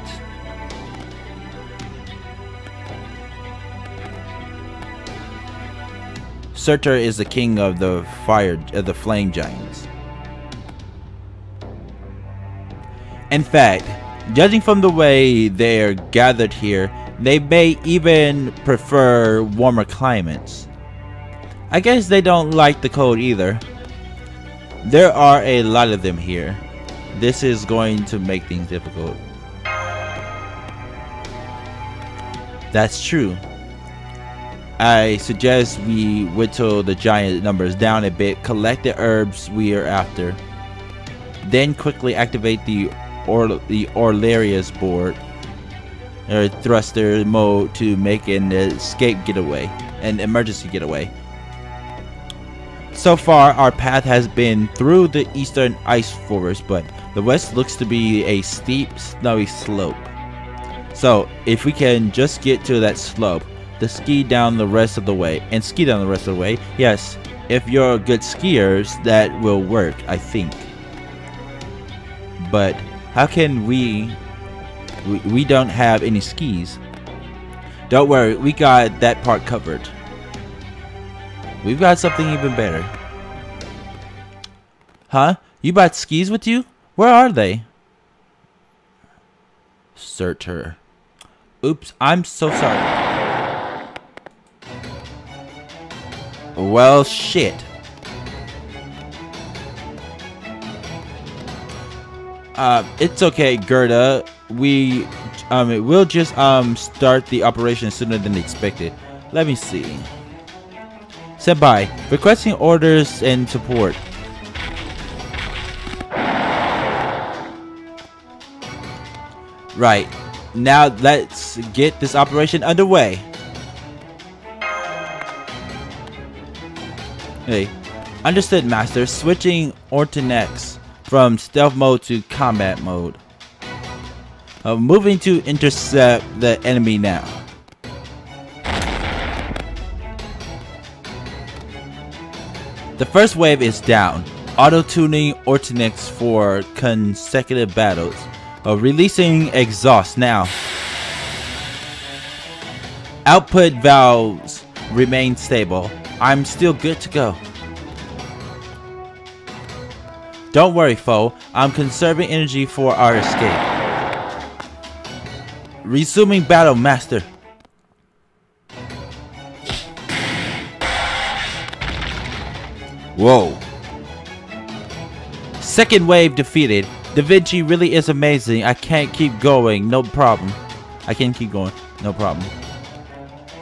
Surtur is the king of the fire of the flame giants. In fact, judging from the way they're gathered here, they may even prefer warmer climates. I guess they don't like the cold either. There are a lot of them here. This is going to make things difficult. That's true. I suggest we whittle the giant numbers down a bit, collect the herbs we are after, then quickly activate the or the Orlarius board or thruster mode to make an escape getaway, an emergency getaway. So far, our path has been through the eastern ice forest, but the west looks to be a steep, snowy slope. So, if we can just get to that slope, to ski down the rest of the way, and ski down the rest of the way, yes, if you're good skiers, that will work, I think. But, how can we, we, we don't have any skis. Don't worry, we got that part covered. We've got something even better. Huh? You brought skis with you? Where are they? Surtur. Oops, I'm so sorry. Well, shit. Uh, it's okay, Gerda. We, um, we'll just, um, start the operation sooner than expected. Let me see. Senpai, requesting orders and support. Right. Now let's get this operation underway. Hey. Understood, Master. Switching Ortinax from stealth mode to combat mode. Uh, moving to intercept the enemy now. The first wave is down. Auto-tuning Ortinax for consecutive battles. Releasing exhaust now. Output valves remain stable. I'm still good to go. Don't worry, Fou. I'm conserving energy for our escape. Resuming battle, Master. Whoa. Second wave defeated. Da Vinci really is amazing. I can't keep going. No problem. I can keep going. No problem.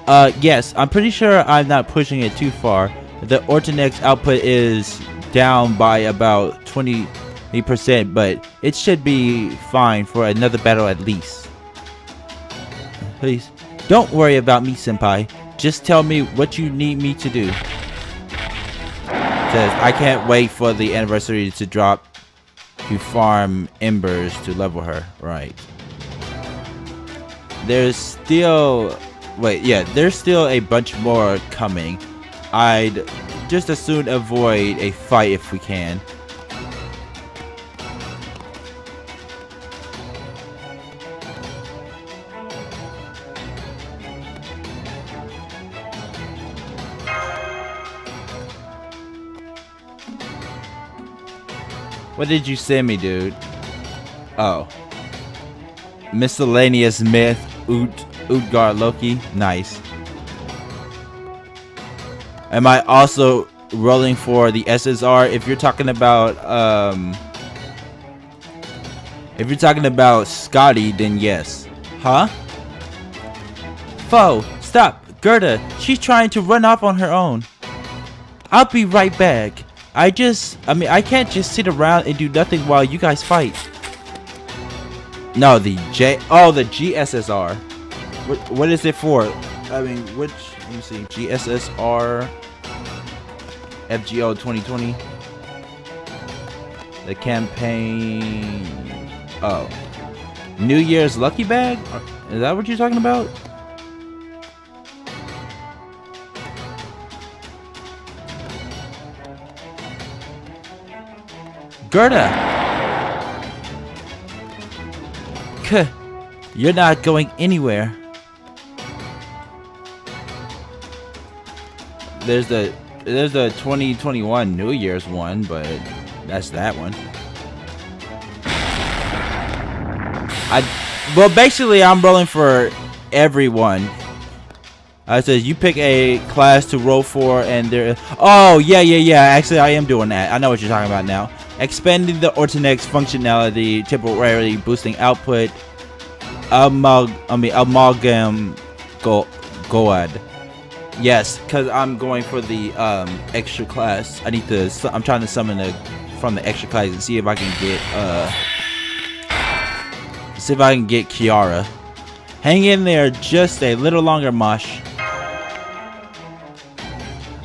Uh, yes, I'm pretty sure I'm not pushing it too far. The Ortinax output is down by about 20%, but it should be fine for another battle at least. Please, don't worry about me, Senpai. Just tell me what you need me to do. Says, I can't wait for the anniversary to drop to farm embers to level her. Right. There's still... Wait, yeah, there's still a bunch more coming. I'd just as soon avoid a fight if we can. What did you send me, dude? Oh. Miscellaneous myth, Ut Utgard Loki. Nice. Am I also rolling for the SSR? If you're talking about um if you're talking about Skadi, then yes. Huh? Fou, stop. Gerda, she's trying to run off on her own. I'll be right back. I just, I mean, I can't just sit around and do nothing while you guys fight. No, the J, oh, the GSSR. What, what is it for? I mean, which, let me see, GSSR, FGO 2020. The campaign, oh. New Year's Lucky Bag? Is that what you're talking about? Gerda! Kuh, you're not going anywhere. There's the there's the 2021 New Year's one, but that's that one. I well basically I'm rolling for everyone. I says you pick a class to roll for and there Oh yeah yeah yeah actually I am doing that. I know what you're talking about now expanding the Ortinax functionality, temporarily boosting output, amalg I mean amalgam go goad. Yes, because I'm going for the um, extra class. I need to. I'm trying to summon the from the extra class and see if I can get uh see if I can get Kiara. Hang in there just a little longer, Mash.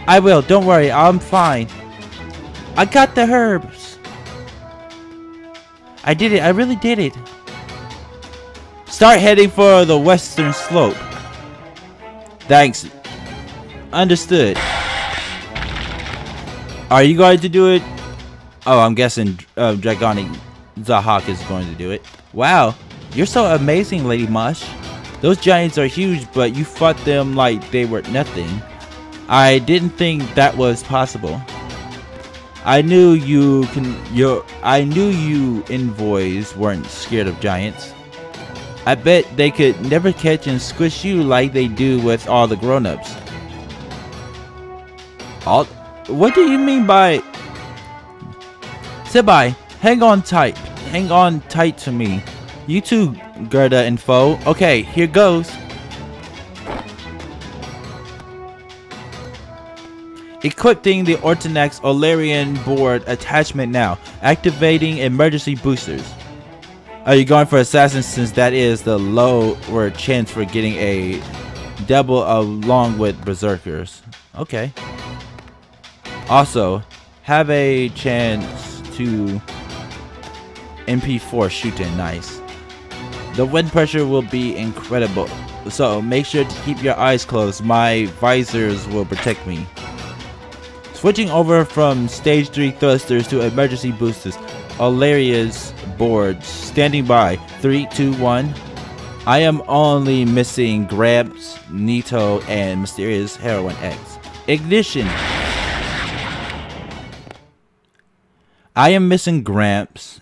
I will. Don't worry. I'm fine. I got the herbs. I did it. I really did it. Start heading for the western slope. Thanks. Understood. Are you going to do it? Oh, I'm guessing uh, Dragonic Zahak is going to do it. Wow, you're so amazing, Lady Mash. Those giants are huge, but you fought them like they were nothing. I didn't think that was possible. I knew you can your I knew you envoys weren't scared of giants. I bet they could never catch and squish you like they do with all the grown-ups. All what do you mean by Senpai, hang on tight. Hang on tight to me. You too, Gerda and Fou. Okay, here goes. Equipping the Ortinax Olarian board attachment now. Activating emergency boosters. Are you going for Assassin since that is the lower chance for getting a double along with Berserkers? Okay. Also, have a chance to MP4 shooting. Nice. The wind pressure will be incredible, so make sure to keep your eyes closed. My visors will protect me. Switching over from stage 3 thrusters to emergency boosters. Alaria's boards standing by. 3, 2, 1. I am only missing Gramps, Nito, and Mysterious Heroine X. Ignition! I am missing Gramps.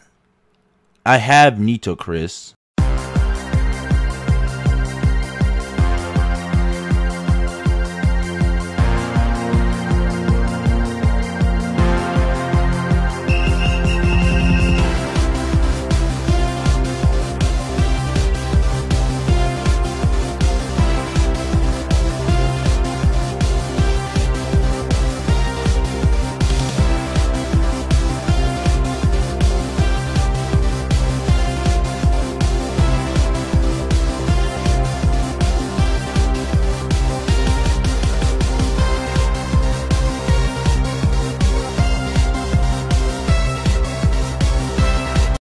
I have Nitocris.